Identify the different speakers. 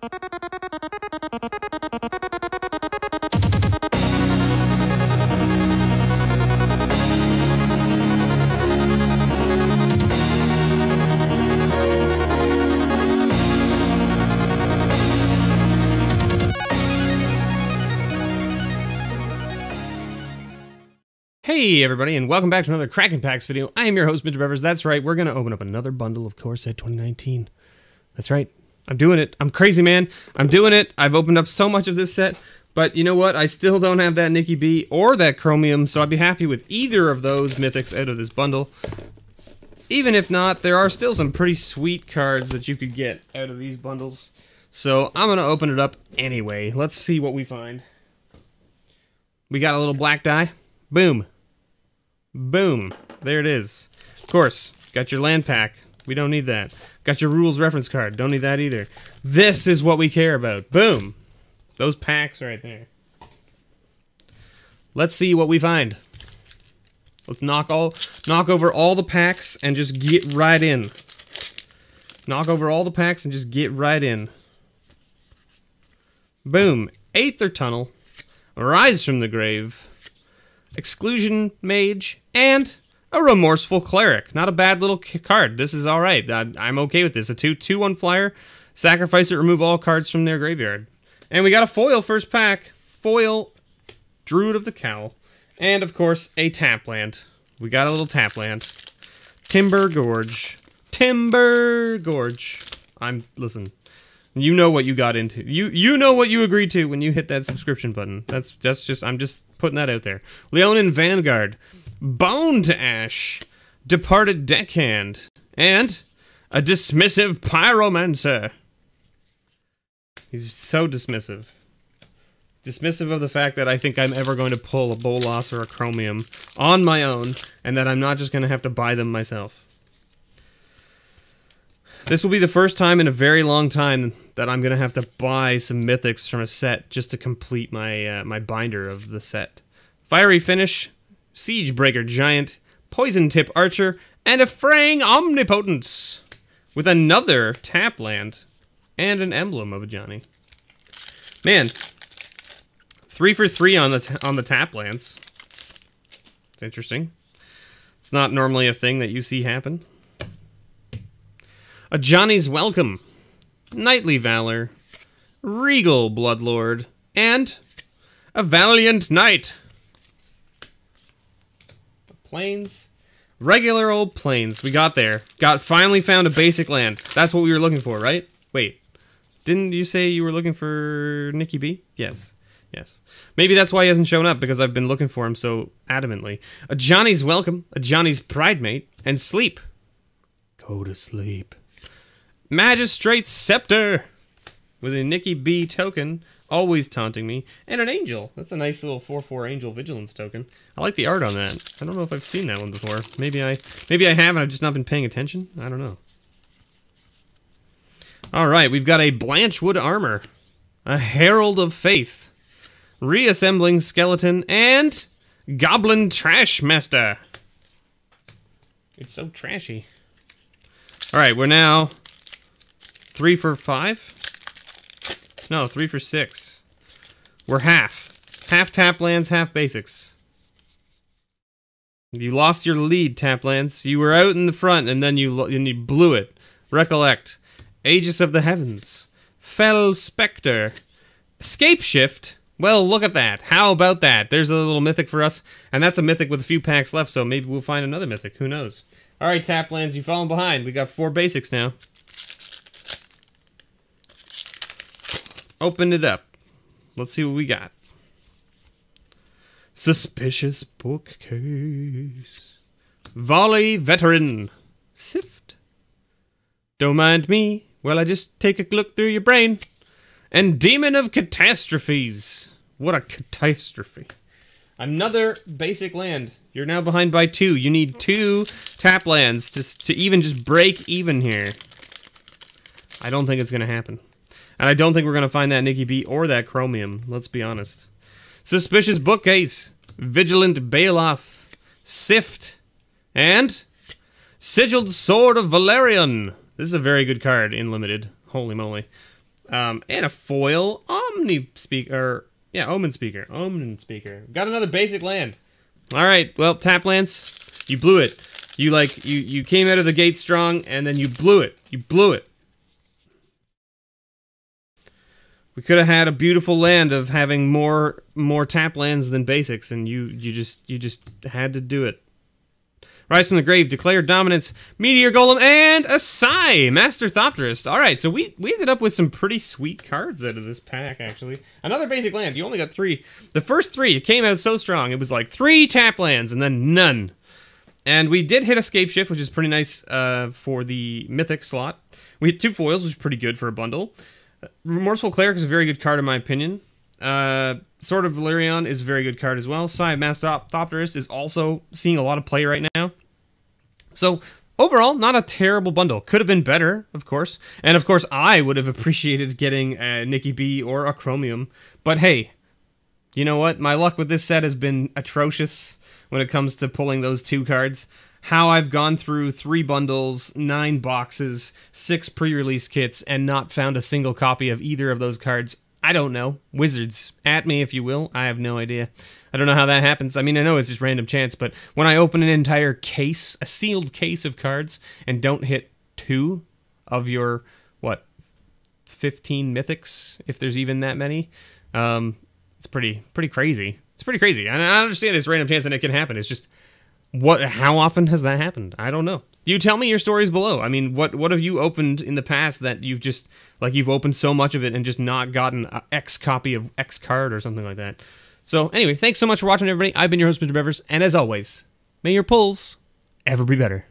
Speaker 1: Hey everybody, and welcome back to another Crackin' Packs video. I am your host, Mr. Bevers. That's right, we're going to open up another bundle of Core Set 2019. That's right, I'm doing it. I'm crazy, man. I'm doing it. I've opened up so much of this set, but you know what? I still don't have that Nikki B or that Chromium, so I'd be happy with either of those mythics out of this bundle. Even if not, there are still some pretty sweet cards that you could get out of these bundles. So I'm going to open it up anyway. Let's see what we find. We got a little black die. Boom. Boom. There it is. Of course, got your land pack. We don't need that. Got your rules reference card. Don't need that either. This is what we care about. Boom. Those packs right there. Let's see what we find. Let's knock all knock over all the packs and just get right in. Knock over all the packs and just get right in. Boom. Aether Tunnel. Rise from the Grave. Exclusion Mage, and a Remorseful Cleric. Not a bad little card. This is alright. I'm okay with this. A 2 2 1 flyer. Sacrifice it, remove all cards from their graveyard. And we got a foil first pack. Foil Druid of the Cowl. And of course, a tap land. We got a little tap land. Timber Gorge. Timber Gorge. I'm listen. You know what you got into. You you know what you agreed to when you hit that subscription button. That's that's just I'm just putting that out there. Leonin Vanguard, Bone to Ash, Departed Deckhand, and a dismissive Pyromancer. He's so dismissive. Dismissive of the fact that I think I'm ever going to pull a Bolas or a Chromium on my own, and that I'm not just going to have to buy them myself. This will be the first time in a very long time that I'm gonna have to buy some mythics from a set just to complete my uh, my binder of the set. Fiery Finish, Siege Breaker Giant, Poison Tip Archer, and a Fraying Omnipotence, with another tap land and an emblem of Ajani. Man, three for three on the on the tap lands. It's interesting. It's not normally a thing that you see happen. Ajani's Welcome, Knightly Valor, Regal Bloodlord, and a Valiant Knight. Plains. Regular old plains. We got there. Got finally found a basic land. That's what we were looking for, right? Wait. Didn't you say you were looking for Nikki B? Yes. Yes. Maybe that's why he hasn't shown up, because I've been looking for him so adamantly. Ajani's Welcome, Ajani's Pridemate, and Sleep. Go to sleep. Magistrate's Scepter with a Nikki B token, always taunting me, and an angel. That's a nice little 4-4 angel vigilance token. I like the art on that. I don't know if I've seen that one before. Maybe I maybe I have and I've just not been paying attention. I don't know. Alright, we've got a Blanchwood Armor, a Herald of Faith, Reassembling Skeleton, and Goblin Trash Master. It's so trashy. Alright, we're now Three for five? No, three for six. We're half. Half tap lands, half basics. You lost your lead, Taplands. You were out in the front, and then you and you blew it. Recollect. Aegis of the Heavens. Fell Specter. Escape Shift. Well, look at that. How about that? There's a little mythic for us, and that's a mythic with a few packs left, so maybe we'll find another mythic. Who knows? All right, Taplands, you've fallen behind. We got four basics now. Open it up. Let's see what we got. Suspicious bookcase. Volley veteran. Sift. Don't mind me Well, I just take a look through your brain. And Demon of Catastrophes. What a catastrophe. Another basic land. You're now behind by two. You need two tap lands to, to even just break even here. I don't think it's going to happen. And I don't think we're going to find that Nikki B or that Chromium, let's be honest. Suspicious Bookcase, Vigilant Baloth, Sift, and Sigiled Sword of Valeron. This is a very good card in Limited. Holy moly. Um, and a foil Omni speaker. Yeah, Omen speaker. Omen speaker. Got another basic land. All right. Well, tap lands. You blew it. You like you you came out of the gate strong, and then you blew it. You blew it. We could have had a beautiful land of having more more tap lands than basics, and you you just you just had to do it. Rise from the Grave, Declare Dominance, Meteor Golem, and a Sai, Master Thopterist. All right, so we, we ended up with some pretty sweet cards out of this pack, actually. Another basic land. You only got three. The first three, it came out so strong. It was like three tap lands and then none. And we did hit Scapeshift, which is pretty nice uh, for the Mythic slot. We hit two foils, which is pretty good for a bundle. Remorseful Cleric is a very good card in my opinion. Uh, Sword of Valeron is a very good card as well. Sai Master Thopterist is also seeing a lot of play right now. So overall, not a terrible bundle. Could have been better, of course. And of course, I would have appreciated getting a Nikki B or a Chromium. But hey, you know what? My luck with this set has been atrocious when it comes to pulling those two cards. How I've gone through three bundles, nine boxes, six pre release kits, and not found a single copy of either of those cards I don't know. Wizards, at me if you will. I have no idea. I don't know how that happens. I mean, I know it's just random chance, but when I open an entire case, a sealed case of cards, and don't hit two of your, what, 15 mythics, if there's even that many, um, it's pretty, pretty crazy. It's pretty crazy. And I understand it's random chance and it can happen. It's just, what, how often has that happened? I don't know. You tell me your stories below. I mean, what what have you opened in the past that you've just like you've opened so much of it and just not gotten a X copy of X card or something like that? So anyway, thanks so much for watching, everybody. I've been your host, Mr. Bevers, and as always, may your pulls ever be better.